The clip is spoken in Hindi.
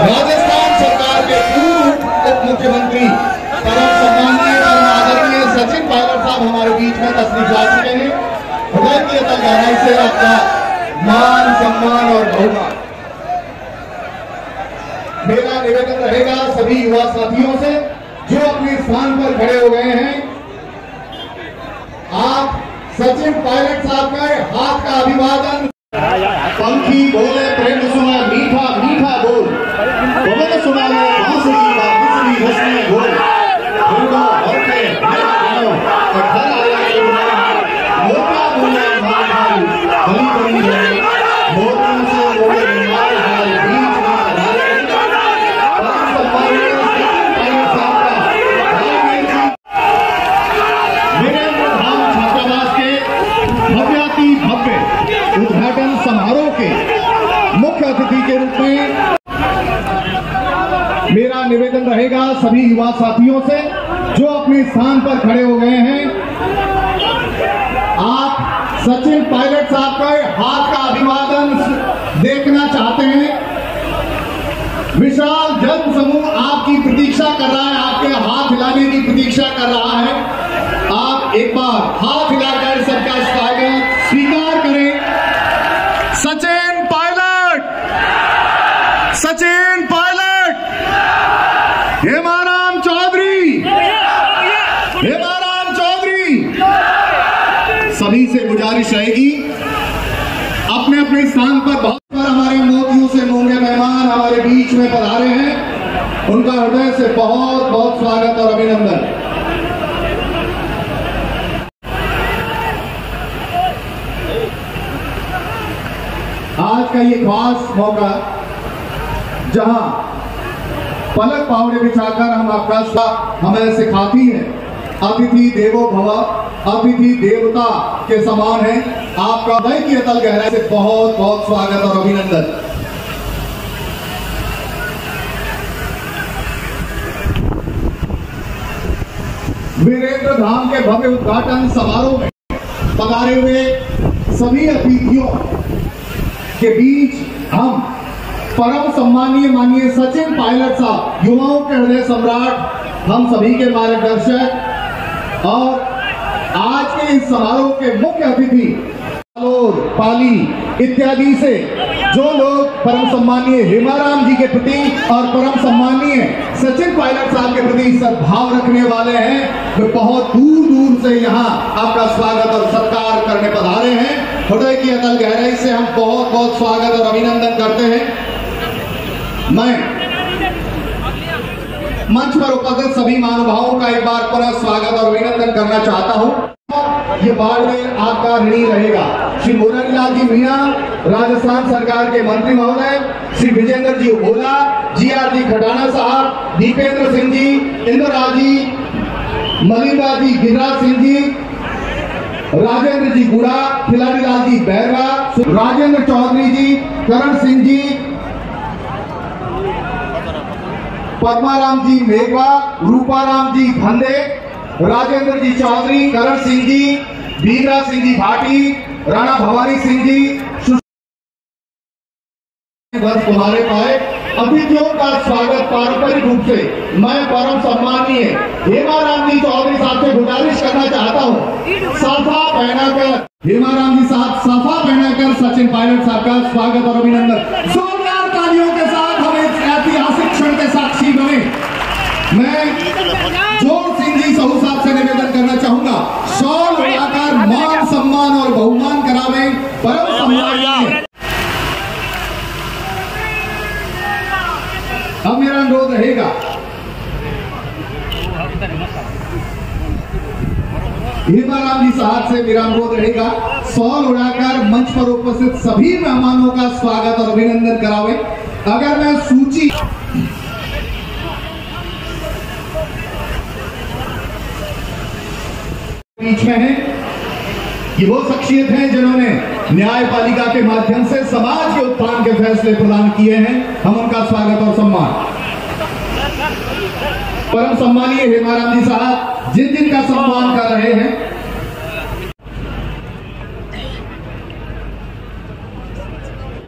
राजस्थान सरकार के पूर्व उप मुख्यमंत्री परम सम्मानीय और आदरणीय सचिन पायलट साहब हमारे बीच में तस्लीफ ला चुके हैं। हृदय की अतल गहराई से आपका मान, सम्मान और बहुमान। मेरा निवेदन रहेगा सभी युवा साथियों से जो अपने स्थान पर खड़े हो गए हैं। आप सचिन पायलट साहब का हाथ का अभिवादन पंखी बोले प्रेम सुना मीठा मीठा बोल। पवन सुना ले बांसुरी बांसुरी बोल दुर्गा भरते गाओ तो घर आया के बुला मोटा बोले मार भाई बली बली है मोटा से बोले मार भाई बीच में हमारे परम सम्मानीय सचिन पायलट साहब का राजवीर जी वीरेंद्र धाम छात्रावास के भव्याति भव्य उद्घाटन समारोह के मुख्य अतिथि के रूप में मेरा निवेदन रहेगा सभी युवा साथियों से जो अपने स्थान पर खड़े हो गए हैं। आप सचिन पायलट साहब का हाथ का अभिवादन देखना चाहते हैं। विशाल जन समूह आपकी प्रतीक्षा कर रहा है, आपके हाथ हिलाने की प्रतीक्षा कर रहा है। आप एक बार हाथ हिलाकर सबका स्वागत स्वीकार करें सचिन पायलट सचिन पायलट हेमाराम चौधरी। हेमाराम चौधरी। सभी से गुजारिश रहेगी। अपने अपने स्थान पर बहुत बार हमारे मोतियों से मूँगे मेहमान हमारे बीच में पधारे हैं। उनका हृदय से बहुत बहुत स्वागत और अभिनंदन। आज का ये खास मौका, जहाँ पलक पावड़े बिछाकर हम आपका हमें सिखाती है। अतिथि देवो भव, अतिथि देवता के समान है। आपका हृदय की अतल गहराई से बहुत बहुत स्वागत और अभिनंदन। वीरेंद्र धाम के भव्य उद्घाटन समारोह में पधारे हुए सभी अतिथियों के बीच हम परम सम्मानीय माननीय सचिन पायलट साहब, युवाओं के हृदय सम्राट, हम सभी के मार्गदर्शक और आज के इस समारोह के मुख्य अतिथि पाली इत्यादि से, जो लोग परम सम्मानीय हेमाराम जी के प्रति और परम सम्मानीय सचिन पायलट साहब के प्रति सद्भाव रखने वाले हैं वे बहुत दूर दूर से यहाँ आपका स्वागत और सत्कार करने पधारे हैं। हृदय की अतल गहराई से हम बहुत बहुत स्वागत और अभिनंदन करते हैं। मैं मंच पर उपस्थित सभी महानुभावों का एक बार पुनः स्वागत और अभिनंदन करना चाहता हूँ। ये बाड़मेर आपका ऋणी रहेगा। श्री मुरारी लाल जी मीणा, राजस्थान सरकार के मंत्री महोदय, श्री विजेंद्र जी भोला जी आर जी खटाना साहब, दीपेंद्र सिंह जी इंद्रराज जी मलिंदा जी, गिरिराज सिंह जी, राजेंद्र जी गुड़ा, खिलाड़ी लाल जी बैरवा, राजेंद्र चौधरी जी, करण सिंह जी पद्माराम जी मेघवा रूपाराम जी धंधे राजेंद्र जी चौधरी, करण सिंह जी भीमराज सिंह जी भाटी, राणा भवानी सिंह जी बस तुम्हारे पाए। अतिथियों का स्वागत पारंपरिक रूप से मैं परम सम्मानीय हेमाराम जी चौधरी साहब से गुजारिश करना चाहता हूँ। साफा पहनाकर हेमाराम जी साहब साफा पहनाकर सचिन पायलट साहब का स्वागत और अभिनंदन। मैं ज़ोर सिंह जी सहू साहब से निवेदन करना चाहूँगा। शॉल लगाकर मान सम्मान और बहुमान करावे परम सम्मानीय अब मेरा अनुरोध रहेगा। हिमाराम जी साहब से मेरा अनुरोध रहेगा। सॉल उड़ाकर मंच पर उपस्थित सभी मेहमानों का स्वागत और अभिनंदन करावे। अगर मैं सूची बीच में है? कि वो शख्सियत हैं जिन्होंने न्यायपालिका के माध्यम से समाज के उत्थान के फैसले प्रदान किए हैं। हम उनका स्वागत और सम्मान। परम सम्मानीय हेमाराम जी साहब, जिन जिन का सम्मान कर रहे हैं